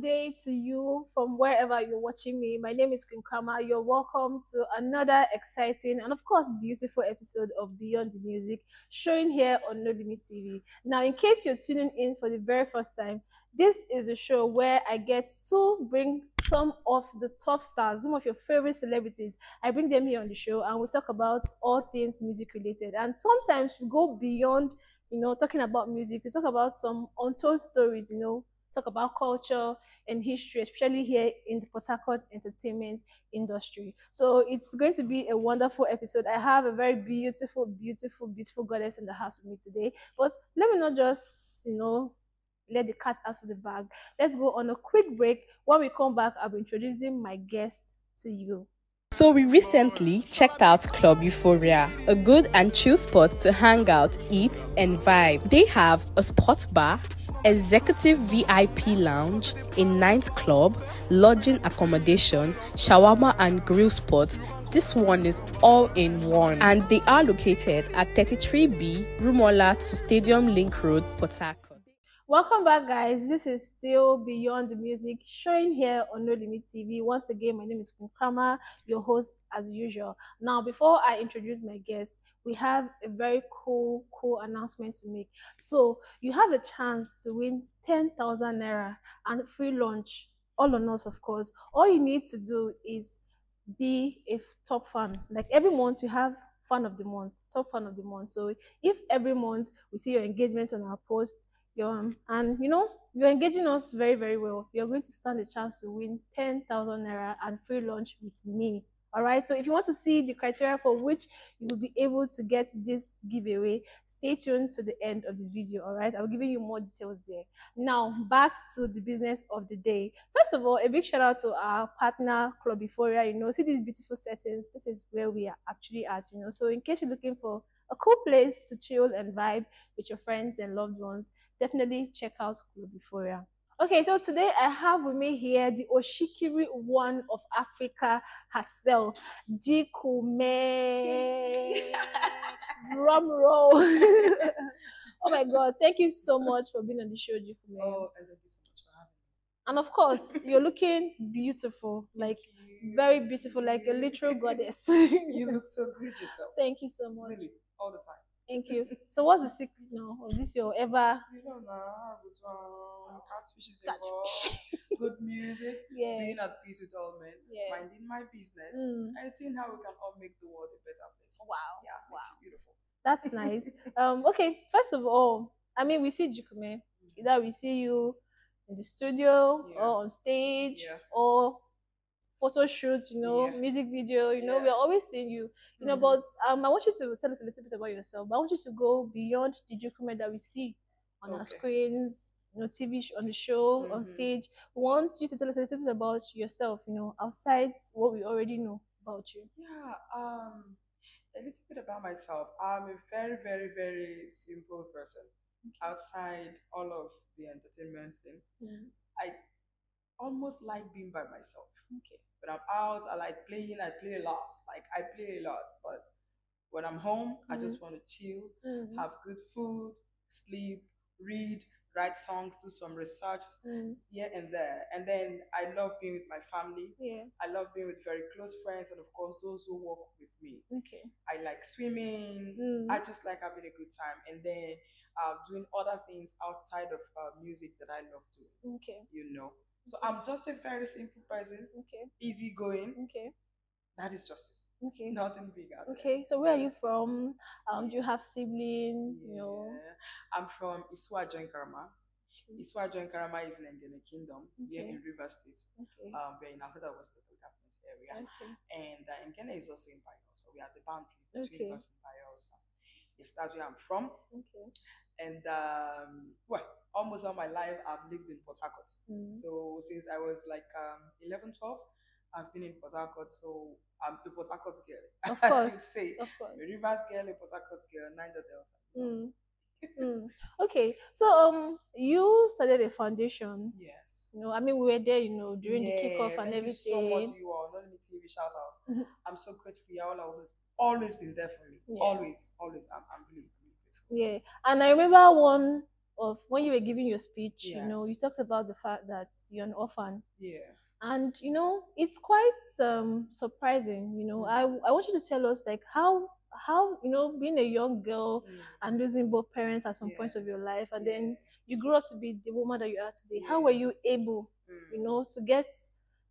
day to you from wherever you're watching me. My name is Queen Kama. You're welcome to another exciting and, of course, beautiful episode of Beyond the Music, showing here on No Limit TV. Now, in case you're tuning in for the very first time, this is a show where I get to bring some of the top stars, some of your favorite celebrities. I bring them here on the show and we talk about all things music related. And sometimes we go beyond, you know, talking about music to talk about some untold stories, you know, talk about culture and history, especially here in the Port Harcourt entertainment industry. So it's going to be a wonderful episode. I have a very beautiful, beautiful, beautiful goddess in the house with me today. But let me not just, you know, let the cat out of the bag. Let's go on a quick break. When we come back, I'll be introducing my guest to you. So we recently checked out Club Euphoria, a good and chill spot to hang out, eat, and vibe. They have a sports bar, executive VIP lounge, a night club, lodging accommodation, shawarma and grill spots. This one is all in one, and they are located at 33B Rumola to Stadium Link Road, Port. Welcome back, guys. This is still Beyond the Music, showing here on No Limit TV. Once again, my name is Kunkama, your host as usual. Now, before I introduce my guest, we have a very cool, cool announcement to make. So, you have a chance to win 10,000 Naira and free lunch, all on us, of course. All you need to do is be a top fan. Like every month, we have fan of the month, top fan of the month. So, if every month we see your engagement on our post, um, and you know you're engaging us very very well. You're going to stand a chance to win 10,000 naira and free lunch with me. All right? So if you want to see the criteria for which you will be able to get this giveaway stay tuned to the end of this video. All right? I'll give you more details there. Now back to the business of the day. First of all a big shout out to our partner club euphoria. You know see these beautiful settings. This is where we are actually at you know? So in case you're looking for a cool place to chill and vibe with your friends and loved ones, definitely check out Club Euphoria. Okay, so today I have with me here the Oshikiri one of Africa herself, Jikume. Drum roll. oh my God, thank you so much for being on the show, Jikume. Oh, and thank you so much for having me. And of course, you're looking beautiful, like very beautiful, like a literal goddess. You look so good yourself. Thank you so much. Really, all the time. Thank you. So what's the secret now of this your ever You know now, with um, catfish is Catfish. involved, good music, yeah being at peace with all men, Yeah. minding my business, Mm. and seeing how we can all make the world a better place. wow Yeah, wow beautiful. that's nice. um okay first of all I mean we see Jikume either we see you in the studio Yeah. or on stage Yeah. or photo shoots you know Yeah. music video you know we're always seeing you you know Mhm. but um I want you to tell us a little bit about yourself but I want you to go beyond the document that we see on our screens you know TV sh- on the show on Mhm. stage we want you to tell us a little bit about yourself you know outside what we already know about you Yeah, um, a little bit about myself. I'm a very, very, very simple person. Outside all of the entertainment thing, Mm, I almost like being by myself. okay When I'm out, I like playing. I play a lot. Like I play a lot. But when I'm home, I just want to chill, Mm, have good food, sleep, read, write songs, do some research mm, here and there. And then I love being with my family. yeah I love being with very close friends, and of course those who work with me. okay I like swimming. Mm. I just like having a good time, and then uh, doing other things outside of uh, music that I love doing. okay You know. So I'm just a very simple person, okay easygoing. okay That is just it. okay Nothing big out there. Okay, so where are you from? Um, do you have siblings? You know. Yeah. I'm from Iswa Karama. Iswa Joinkrama is in Ngene Kingdom, Okay. in River State. Okay. Um, we're in Ahoada West Government area. Okay. And uh, Ngene is also in Bios. So we are the boundary between Okay. us and Bios. Yes, that's where I'm from. Okay. And um, well, almost all my life I've lived in Port Harcourt. Mm. So since I was like um, 11, 12, I've been in Port Harcourt. So I'm a Port Harcourt girl. Of course. say. Of course. A Rivers girl, a Port Harcourt girl, Niger Delta. Mm. Mm. Okay, so um, you started a foundation. Yes. You know, I mean, we were there. You know, during the kickoff and everything. You so much, you all. Not me TV shout out. Mhm. I'm so grateful. You all always, always been there for me. Yeah. Always, always. I'm, I'm really. Yeah, and I remember one of when you were giving your speech, you know, you talked about the fact that you're an orphan. Yeah. And you know, it's quite um surprising, you know. I I want you to tell us like how how you know being a young girl Mm. and losing both parents at some points Yeah. of your life and then you grew up to be the woman that you are today. How were you able, Mm. you know, to get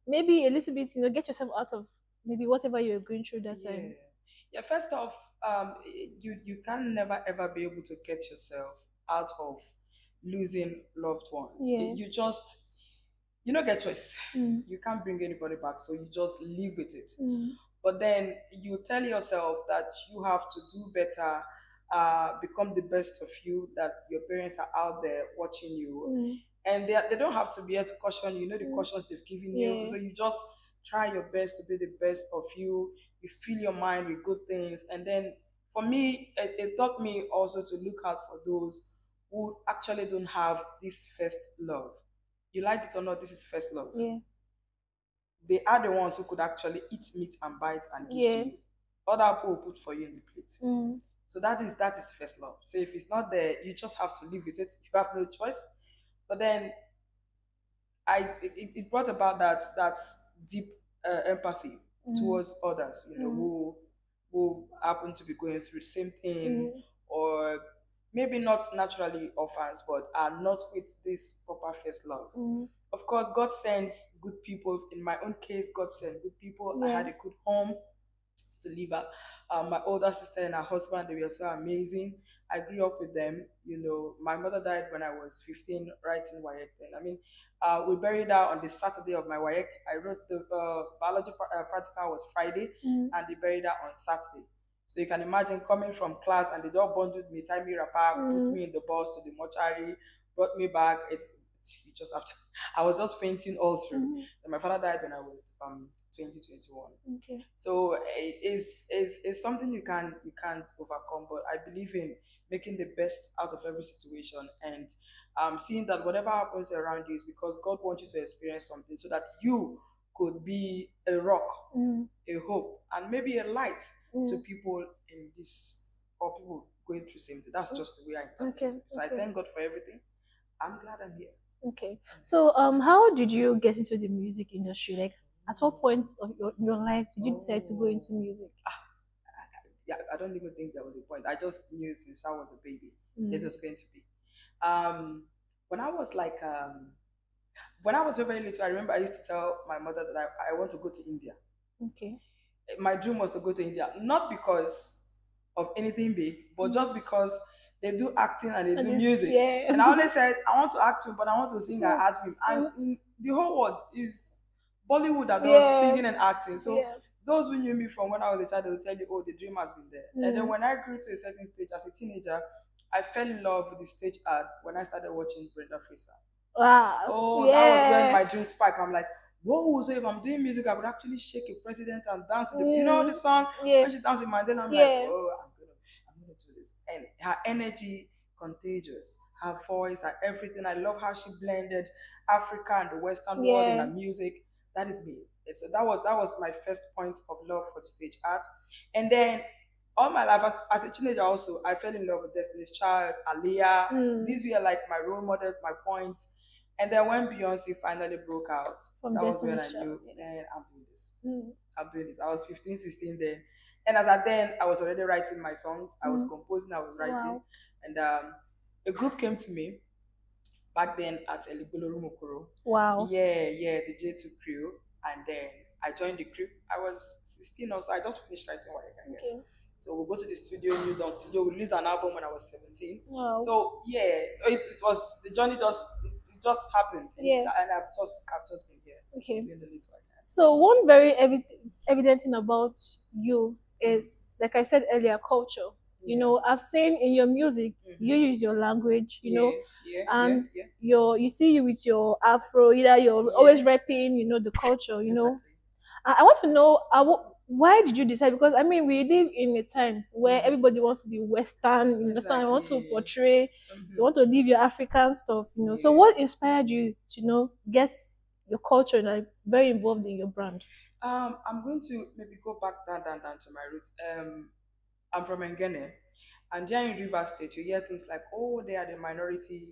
maybe a little bit, you know, get yourself out of maybe whatever you were going through that Yeah. time? Yeah. First off, um, you you can never ever be able to get yourself out of losing loved ones. Yeah. You just you don't get choice. Mm. You can't bring anybody back, so you just live with it. Mm. But then you tell yourself that you have to do better, uh, become the best of you. That your parents are out there watching you, Mm. and they, are- they don't have to be here to caution you. You know the Mm. cautions they've given Yeah. you, so you just try your best to be the best of you. You fill your mind with good things, and then for me, it, it taught me also to look out for those who actually don't have this first love. You like it or not, this is first love. Yeah. They are the ones who could actually eat meat and bite and give Yeah. to you. Other people will put for you in the plate. Mm. So that is that is first love. So if it's not there, you just have to live with it. You have no choice. But then, I it, it brought about that that deep uh, empathy Mm. towards others, you know, Mm. who who happen to be going through the same thing, Mm. or maybe not naturally orphans, but are not with this proper first love. Mm. Of course, God sends good people. In my own case, God sent good people. I had a good home to live at. Um, my older sister and her husband, they were so amazing. I grew up with them. You know, my mother died when I was 15, writing WAEC then. I mean, uh, we buried her on the Saturday of my WAEC. I wrote the uh, biology pra- uh, practical was Friday, Mm. and they buried her on Saturday. So you can imagine coming from class and they just bundled me, tied me put Mm. me in the bus to the mortuary, brought me back. It's, it's just to. I was just fainting all through. Mhm. And my father died when I was um 2021. Okay. So it is is is something you can you can't overcome. But I believe in making the best out of every situation and um, seeing that whatever happens around you is because God wants you to experience something so that you could be a rock, Mm. a hope, and maybe a light to Mm. people in this or people going through same thing. That's just the way I interpret Okay, it. So I thank God for everything. I'm glad I'm here. Okay. So, um, how did you get into the music industry? Like, at what point of your, your life did you decide to go into music? Yeah, I don't even think there was a point. I just knew since I was a baby. Mm. it was going to be. Um, when I was like, um, when I was very, little, I remember I used to tell my mother that I, I want to go to India. Okay. My dream was to go to India, not because of anything big, but just because they do acting and they And do music. Yeah. And I always said, I want to act film, but I want to sing and act film. And in the whole world is Bollywood that does Yeah. singing and acting. So yeah. those who knew me from when I was a child, they will tell you, oh, the dream has been there. And then Mm. when I grew to a certain stage as a teenager, I fell in love with the stage art when I started watching Brenda Fassie. Wow. Oh, yeah. that was when my dream spiked. I'm like, whoa, so if I'm doing music, I would actually shake a president and dance with the, you know, Mm. the song. Yeah. When she danced with Mandela, I'm Yeah. like, oh, I'm gonna, I'm gonna do this. And her energy, contagious. Her voice, her everything. I love how she blended Africa and the Western world in her music. That is me. It's, that was that was my first point of love for the stage art. And then all my life as, as a teenager also, I fell in love with Destiny's Child, Aaliyah. Mm. These were like my role models, my points. And then when Beyonce finally broke out, From that was when I knew, yeah. man, I'm doing this. Mm. I'm doing this. I was 15, 16 then. And as at then, I was already writing my songs. I was Mm. composing, I was writing. Wow. And um, a group came to me back then at Eligolo Rumuokoro. Wow. Yeah, yeah, the J2 crew. And then I joined the crew. I was 16 or so. I just finished writing what I guess. Okay. So we go to the studio, New Dawn Studio. We released an album when I was 17. Wow. So yeah, so it, it was the journey just it just happened. And, Yeah. and I've just I've just been here okay. doing the little So one very evi- evident thing about you is, like I said earlier, culture. You Yeah. know, I've seen in your music, Mhm. you use your language. You know, yeah, and yeah, your you see you with your afro. Either you're Yeah. always rapping. You know the culture. yeah, You know. I, I want to know uh, why did you decide? Because I mean, we live in a time where Mhm. everybody wants to be Western. You understand? You want to Exactly. portray. Mhm. You want to live your African stuff. You know. So what inspired you to you know get your culture like very involved in your brand? Um, I'm going to maybe go back down, down, down to my roots. Um, I'm from Engene, and there in River State, you hear things like, "Oh, they are the minority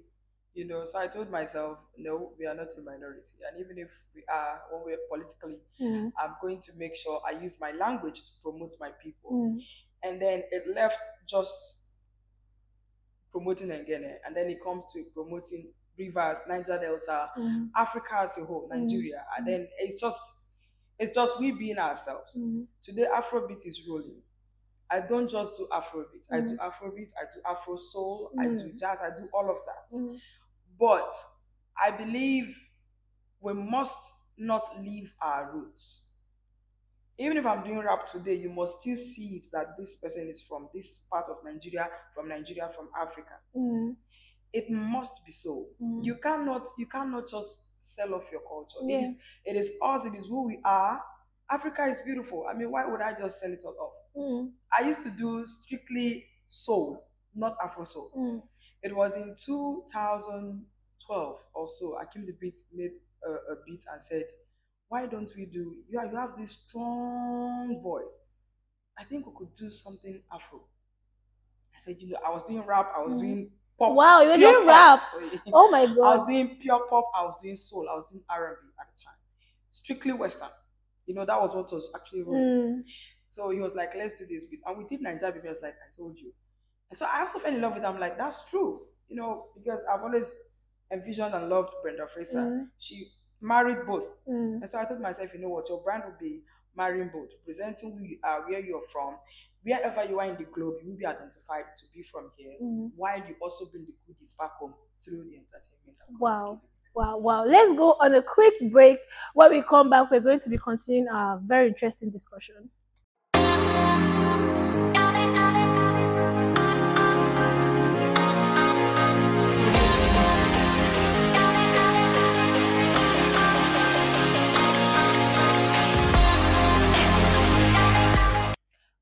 You know, so I told myself, no, we are not a minority. And even if we are, when we're politically, Mm. I'm going to make sure I use my language to promote my people. Mm. And then it left just promoting Ngene, and then it comes to promoting Rivers, Niger Delta, Mm. Africa as a whole, Mm. Nigeria, and then it's just it's just we being ourselves. Mm. Today Afrobeat is rolling. I don't just do Afrobeat. I do Mm. Afrobeat, I do Afro soul, I do Mm. jazz, I do all of that. Mm. But I believe we must not leave our roots. Even if I'm doing rap today, you must still see it that this person is from this part of Nigeria, from Nigeria, from Africa. Mm. It must be so. Mm. You cannot you cannot just sell off your culture. Yeah. It is it is us, it is who we are. Africa is beautiful. I mean, why would I just sell it all off? Mm. I used to do strictly soul, not Afro soul. Mm. It was in 2012 or so. Akim the Beat made a, a beat and said, Why don't we do? You, have- you have this strong voice. I think we could do something Afro. I said, You know, I was doing rap, I was Mm. doing pop. Wow, you were doing rap. Oh my God. I was doing pure pop, I was doing soul, I was doing R&B at the time. Strictly Western. You know, that was what was actually rolling. So he was like, let's do this. And we did Nigeria Baby. I was like, I told you. And so I also fell in love with him. Like, that's true. You know, because I've always envisioned and loved Brenda Fassie. Mm. She married both. Mm. And so I told myself, you know what, your brand will be marrying both, presenting who you are, where you're from. Wherever you are in the globe, you will be identified to be from here, Mm. while you also bring the goodies back home through the entertainment. Wow. Wow, wow. Let's go on a quick break. When we come back, we're going to be continuing our very interesting discussion.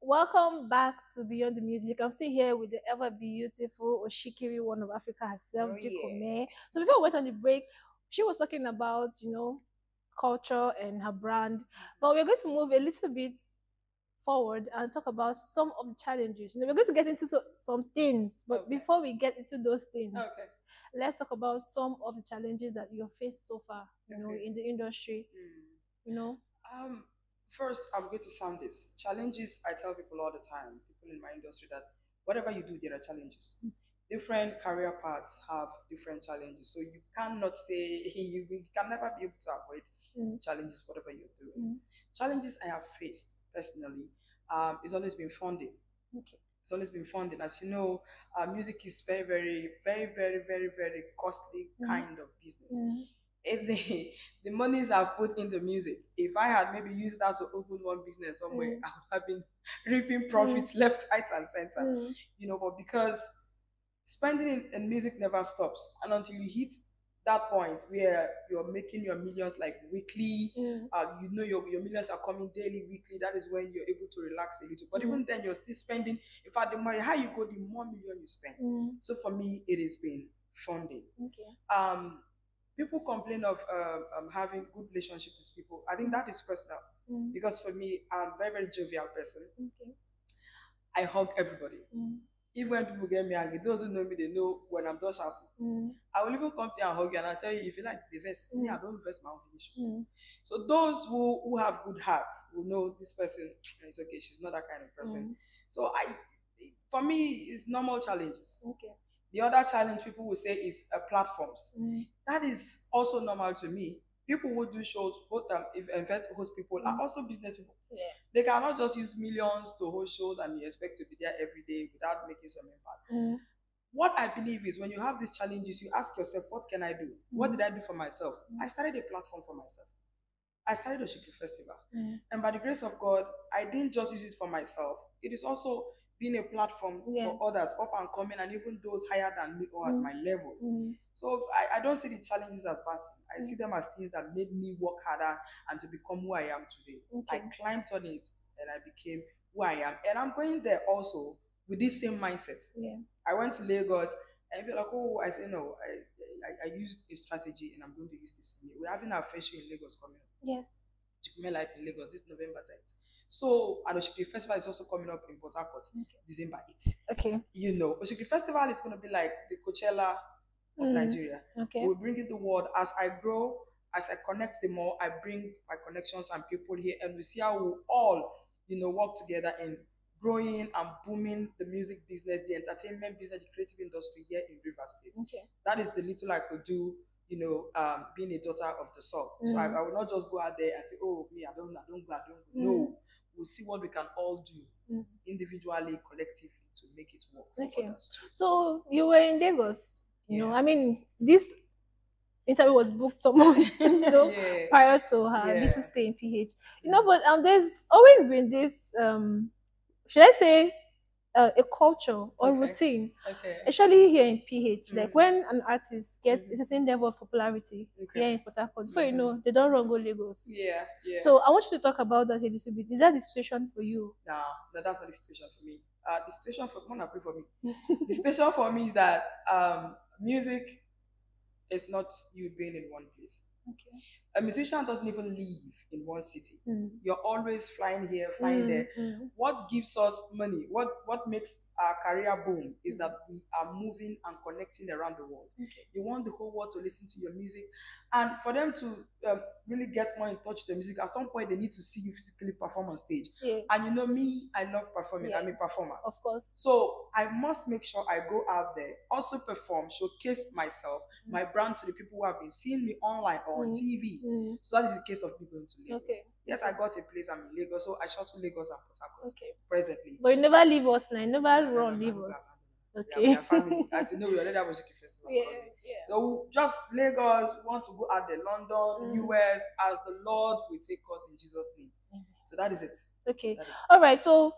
Welcome back to Beyond the Music. I'm still here with the ever beautiful Oshikiri, one of Africa herself, Oh, Jikume. So before we went on the break, she was talking about, you know, culture and her brand. But we're going to move a little bit forward and talk about some of the challenges. You know, we're going to get into so, some things, but Okay. before we get into those things, Okay. let's talk about some of the challenges that you've faced so far, you know, in the industry, Mm. you know. Um, first, I'm going to sound this. Challenges, I tell people all the time, people in my industry, that whatever you do, there are challenges. Different career paths have different challenges. So you cannot say, you you can never be able to avoid Mm. challenges, whatever you're doing. Mm. Challenges I have faced personally, um, it's always been funding. Okay. It's always been funding. As you know, uh, music is very, very, very, very, very, very costly Mm. kind of business Mm. The the monies I've put into music, if I had maybe used that to open one business somewhere, Mm. I would have been reaping profits left, right, and center. Mm. You know, but because spending in, in music never stops, and until you hit that point where you're making your millions like weekly, Mm. uh, you know your, your millions are coming daily, weekly, that is when you're able to relax a little. But Mm. even then, you're still spending. In fact, the more higher you go, the more million you spend. Mm. So for me, it has been funding Okay. um, people complain of um, um, having good relationship with people. I think that is personal Mm. because for me, I'm a very very jovial person. Okay. I hug everybody. Mm. Even when people get me angry, those who know me, they know when I'm done shouting. Mm. I will even come to you and hug you and I'll tell you if you like the verse, me, Mm. I don't verse my own finish. Mm. So those who, who have good hearts will know this person is okay, she's not that kind of person. Mm. So I for me it's normal challenges. Okay. The other challenge people will say is uh, platforms. Mm. that is also normal to me. People who do shows, both um, if event host people are Mm. also business people. Yeah. They cannot just use millions to host shows and you expect to be there every day without making some impact. Mm. What I believe is when you have these challenges, you ask yourself, what can I do? What Mm. did I do for myself? Mm. I started a platform for myself. I started Oshikiri Festival. Mm. And by the grace of God, I didn't just use it for myself. It is also being a platform Yeah. for others up and coming and even those higher than me or at Mm. my level. Mm. So I, I don't see the challenges as bad. I Mm. see them as things that made me work harder and to become who I am today. Okay. I climbed on it and I became who I am. And I'm going there also with this same mindset. Yeah. I went to Lagos and be like, oh, I say no. I, I I used a strategy and I'm going to use this. We're having our first show in Lagos coming up. Yes. Jikume Life in Lagos this November 10th. So, and Oshikiri Festival is also coming up in Port Harcourt, Okay. December 8th Okay. you know, Oshikiri Festival is going to be like the Coachella of Mm. Nigeria. Okay. We'll bring it the world as I grow, as I connect the more, I bring my connections and people here, and we see how we all, you know, work together in growing and booming the music business, the entertainment business, the creative industry here in River State. Okay. That is the little I could do, you know, um, being a daughter of the soul. So I, Mm. I will not just go out there and say, oh, me, I don't, I don't go, I don't go. Mm. No, we'll see what we can all do Mm. individually, collectively to make it work for Okay. others. So you were in Lagos. You know, I mean, this interview was booked some months, you know, yeah. prior to her Yeah. little stay in PH. You know, but um, there's always been this um, should I say, uh, a culture or Okay. routine, Okay. especially here in PH. Like Mhm. when an artist gets Mhm. a certain level of popularity Okay. here in Port Harcourt, before you Mhm. know, they don't run go Lagos. Yeah. Yeah. So I want you to talk about that a little bit. Is that the situation for you? Nah, no, that's not the situation for me. Uh, the situation for Mona, pray for me. the situation for me is that um, music is not you being in one place. Okay. A musician doesn't even live in one city. Mm. You're always flying here, flying there. Mm, What gives us money? What what makes our career boom is that we are moving and connecting around the world. Okay. You want the whole world to listen to your music, and for them to um, really get more in touch with the music, at some point they need to see you physically perform on stage. Yeah, And you know me, I love performing. I'm a performer. of course. So I must make sure I go out there, also perform, showcase myself, my brand to the people who have been seeing me online or on Mm. TV. Mm, So that is the case of people to Lagos. Okay. Yes, I got a place. I'm in Lagos, so I shot to Lagos and Port Harcourt Okay. presently. But you never leave us now. You never run, Yeah, leave us. Okay. Yeah, family. As you know, we already have a festival. yeah, yeah. So just Lagos, want to go out there, London, Mm. US, as the Lord will take us in Jesus' name. Mhm. So that is it. Okay. Is All right. So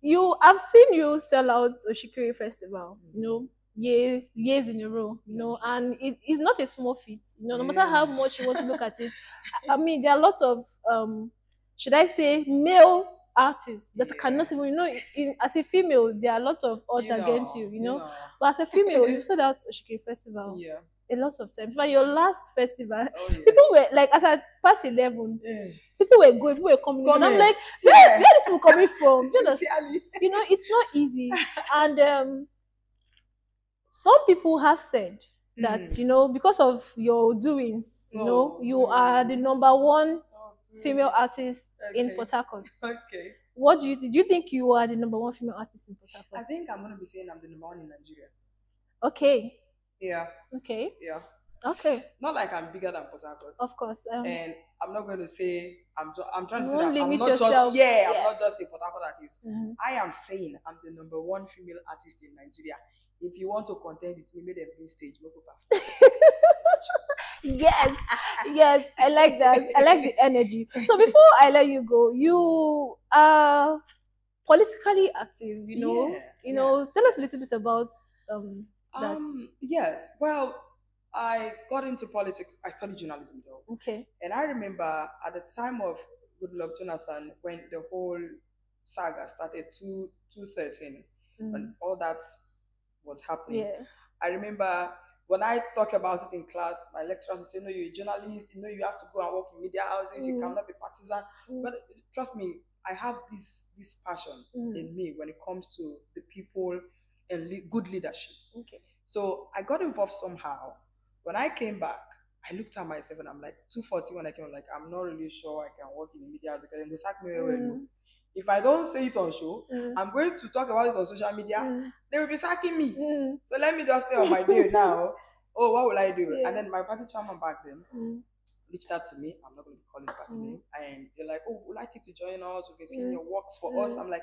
you, I've seen you sell out Oshikiri Festival. You know, year, years in a row. You know, and it, it's not a small feat. You know, no matter how much you want to look at it. I, mean, there are lots of um, should I say, male artists that Yeah. cannot even. You know, in, as a female, there are lots of odds against you. You know, but as a female, you sold out Oshikiri Festival Yeah. a lot of times. But your last festival, Oh people were like, as I passed eleven, yeah. people were going, people were coming, in, and I'm like, where, where these people coming from? You know, you know, it's not easy. And um, some people have said that, Mm. you know, because of your doings, you know, Oh, you are the number one Oh, female artist in Okay. Port Harcourt. Okay. What do you think? Do you think you are the number one female artist in Port I think I'm gonna be saying I'm the number one in Nigeria. Okay, Yeah. okay, Yeah. okay. Not like I'm bigger than Port Harcourt. Of course. Um, and I'm not going to say I'm. Ju- I'm trying to say that I'm limit not yourself. just. Yeah, Yeah. I'm not just a Port Harcourt artist. mhm. I am saying I'm the number one female artist in Nigeria. If you want to contend with me, make them bring stage. Yes yes i like that i like the energy so before i let you go you are politically active you know Yeah, you know tell us a little bit about um that Um. Yes. Well, I got into politics. I studied journalism though, okay and I remember at the time of Goodluck Jonathan when the whole saga started, two two thirteen, Mm, when all that was happening. yeah I remember when I talk about it in class, my lecturers would say, No, you're a journalist, you know, you have to go and work in media houses, you Mm. cannot be partisan. Mm. But trust me, I have this this passion Mm. in me when it comes to the people and le- good leadership. okay So I got involved somehow. When I came back, I looked at myself and I'm like, 240 when I came, I'm like, I'm not really sure I can work in the media house because they sack me Mm, If I don't say it on show, mm, I'm going to talk about it on social media, mm, they will be sacking me. mm, So let me just stay on my day now. Oh, what will I do? Yeah. And then my party chairman back then mm, reached out to me. I'm not going to be calling party Mm. name. And they're like, oh, we'd like you to join us. We've been seeing Mm. your works for us. I'm like,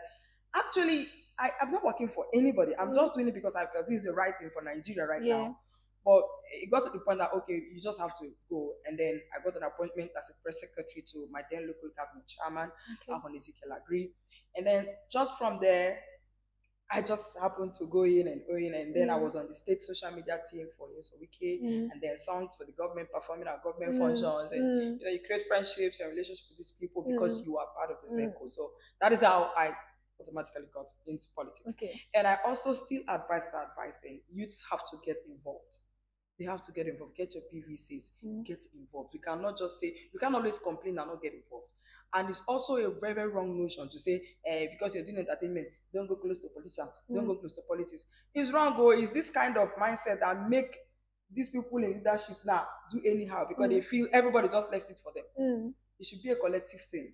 actually, I, I'm not working for anybody. I'm just doing it because I felt this is the right thing for Nigeria right Yeah. now. But it got to the point that, okay, you just have to go. And then I got an appointment as a press secretary to my then local cabinet chairman, okay Ahon Ezekiel Agri. And then just from there, I just happened to go in and go in, and then I Mm. was on the state social media team for Nyesom Wike, Mm, and then songs for the government performing at government mm, functions, and mm, you know you create friendships and relationships with these people because Mm. you are part of the Mm. circle. So that is how I automatically got into politics. okay And I also still advise as I advise them, youths have to get involved. They have to get involved. Get your PVCs. Mm. Get involved. You cannot just say you can't always complain and not get involved. And it's also a very, very wrong notion to say eh, because you're doing entertainment, don't go close to politicians, don't Mm. go close to politics. It's wrong. Go. It's this kind of mindset that make these people in leadership now do anyhow because Mm. they feel everybody just left it for them. Mm. It should be a collective thing.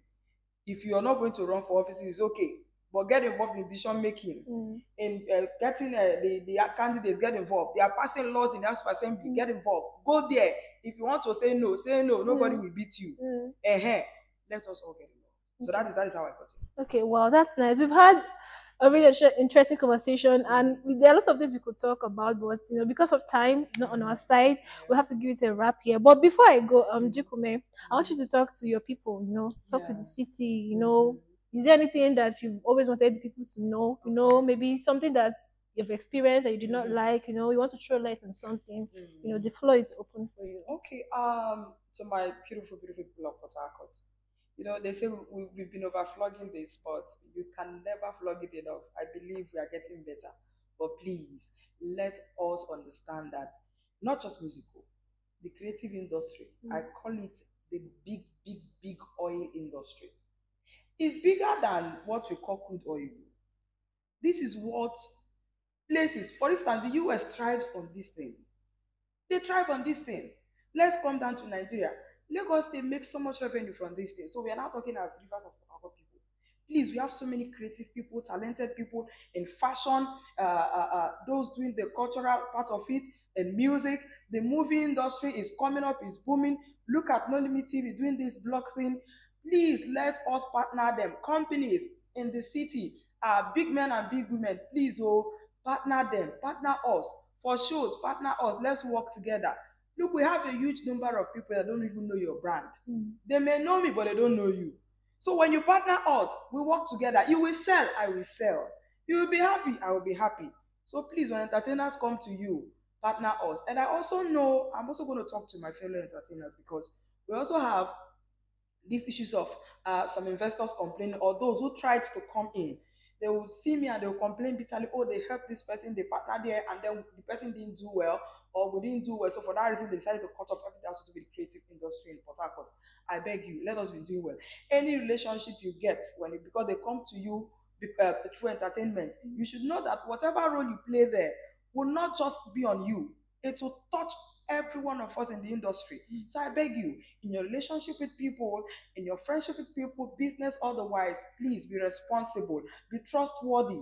If you are not going to run for office, it's okay, but get involved in decision making, Mm. in uh, getting uh, the the candidates get involved. They are passing laws in the House of Assembly. Mm. Get involved. Go there. If you want to say no, say no. Nobody Mm. will beat you. Mm. Eh, let us all get involved. So that is that is how I got it. Okay, well, that's nice. We've had a really interesting conversation, and there are lots of things we could talk about, but you know, because of time, not on our side. We have to give it a wrap here. But before I go, um, Jikume, I want you to talk to your people. You know, talk to the city. You know, is there anything that you've always wanted people to know? You know, maybe something that you've experienced that you did not Mhm. like. You know, you want to throw light on something. Mm. You know, the floor is open for you. Okay, um, to my beautiful, beautiful people of Port Harcourt. You know, they say we, we've been overflogging this, but you can never flog it enough. I believe we are getting better. But please, let us understand that not just musical, the creative industry, I call it the big, big, big oil industry. It's bigger than what we call crude oil. This is what places, for instance, the US thrives on this thing. They thrive on this thing. Let's come down to Nigeria. Lagos State makes so much revenue from this thing. So we are now talking as rivers as Harcourt people. Please, we have so many creative people, talented people in fashion, uh, uh, uh, those doing the cultural part of it, and music. The movie industry is coming up, is booming. Look at No Limit TV doing this blog thing. Please let us partner them. Companies in the city, uh, big men and big women, please, oh, partner them, partner us for shows, partner us. Let's work together. Look, we have a huge number of people that don't even know your brand. Mm. They may know me, but they don't know you. So when you partner us, we work together. You will sell, I will sell. You will be happy, I will be happy. So please, when entertainers come to you, partner us. And I also know I'm also going to talk to my fellow entertainers because we also have these issues of uh, some investors complaining or those who tried to come in. They will see me and they will complain bitterly, oh, they helped this person, they partnered there, and then the person didn't do well, or we didn't do well. So for that reason, they decided to cut off everything else to with the creative industry in Port Harcourt. I beg you, let us be doing well. Any relationship you get when it, because they come to you be- uh, through entertainment, you should know that whatever role you play there will not just be on you. It will touch every one of us in the industry. So I beg you, in your relationship with people, in your friendship with people, business otherwise, please be responsible, be trustworthy.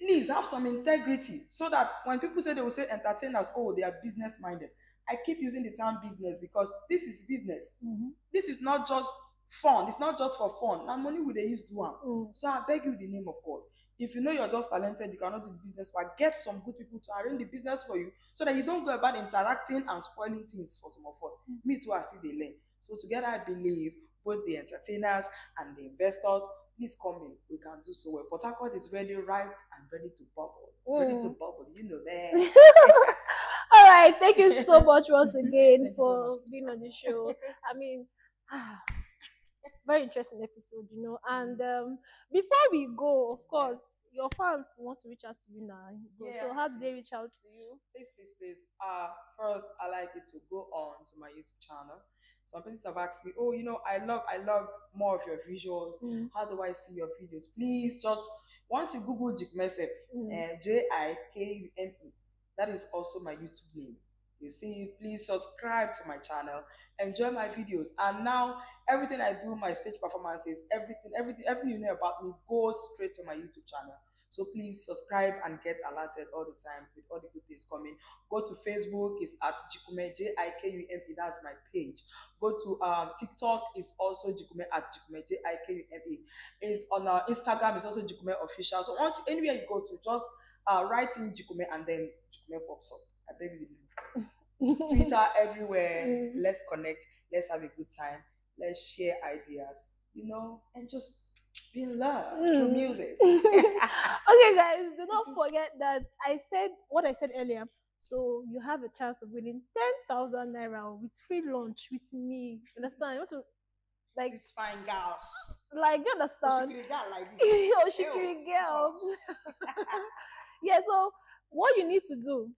Please have some integrity so that when people say they will say entertainers, oh, they are business minded. I keep using the term business because this is business. Mhm. This is not just fun. It's not just for fun. Now money will they use do. Mm. So I beg you in the name of God. If you know you're just talented, you cannot do the business, but get some good people to arrange the business for you so that you don't go about interacting and spoiling things for some of us. Me too, I see they learn. So together, I believe both the entertainers and the investors, please come in. We can do so well. Port Harcourt is ready, ripe, and ready to bubble. Ready to Mm. bubble. You know that. All right, thank you so much once again so for much. being on the show. I mean, very interesting episode, you know. And um, before we go, of course, your fans want to reach out to you now. Go. So how do they reach out to you? please, please, please. Uh, first, I like you to go on to my YouTube channel. Some people have asked me, oh, you know, I love, I love more of your visuals. Mm, How do I see your videos? Please, just once you Google Jikmesef, mm, uh, J I K U M E, that is also my YouTube name. You see, please subscribe to my channel, enjoy my videos, and now everything I do, my stage performances, everything, everything, everything you know about me goes straight to my YouTube channel. So please subscribe and get alerted all the time with all the good things coming. Go to Facebook, it's at Jikume, J I K U M E, that's my page. Go to um, TikTok, it's also Jikume at Jikume, J I K U M E. It's on uh, Instagram, it's also Jikume official. So once anywhere you go to, just uh, write in Jikume and then Jikume pops up. I beg you. Twitter everywhere. Mm. Let's connect. Let's have a good time. Let's share ideas, you know, and just be in love through Mm. music. okay, guys, do not forget that I said what I said earlier. So you have a chance of winning ten thousand naira with free lunch with me. Understand? You want to like These fine girls. like you understand? Oshikiri girl like this. Ew, shikiri this girl. yeah, so what you need to do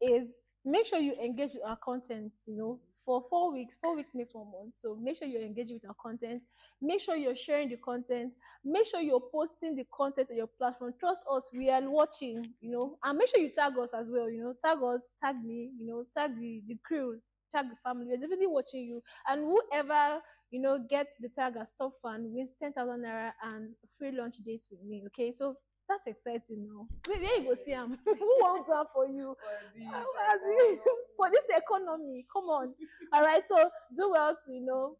is make sure you engage with our content, you know, for four weeks. Four weeks makes one month. So make sure you're engaging with our content. Make sure you're sharing the content. Make sure you're posting the content on your platform. Trust us, we are watching, you know, and make sure you tag us as well, you know, tag us, tag me, you know, tag the, the crew, tag the family. We're definitely watching you. And whoever, you know, gets the tag as top fan wins 10,000 naira and free lunch dates with me. Okay. So that's exciting now. Where, you go see him? Who won't do for you? For this as in, for this economy. Come on. All right. So do well to, you know,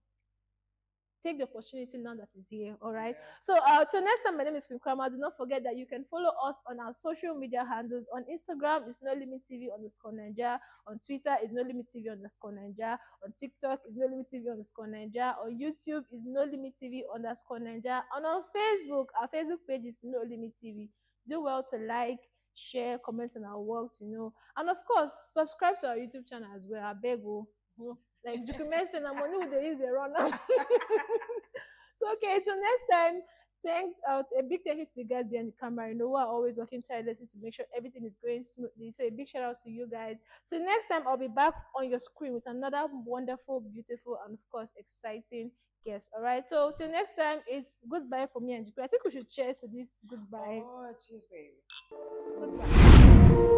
take the opportunity now that is here. All right. So uh, till next time, my name is Queen Krama. Do not forget that you can follow us on our social media handles. On Instagram, it's No Limit TV underscore Nigeria. On Twitter, it's No Limit TV underscore Nigeria. On TikTok, it's No Limit TV underscore Nigeria. On YouTube, it's No Limit TV underscore Nigeria. And on Facebook, our Facebook page is No Limit TV. Do well to like, share, comment on our works, you know. And of course, subscribe to our YouTube channel as well. I beg you. Like Jikume said, na money with the use a run now. so okay, till next time. Thank uh, a big thank you to the guys behind the camera. You know, who are always working tirelessly to make sure everything is going smoothly. So a big shout out to you guys. So next time I'll be back on your screen with another wonderful, beautiful, and of course exciting guest. All right. So till next time, it's goodbye for me and Juku. I think we should cheers to this goodbye. Oh, cheers, baby. Goodbye.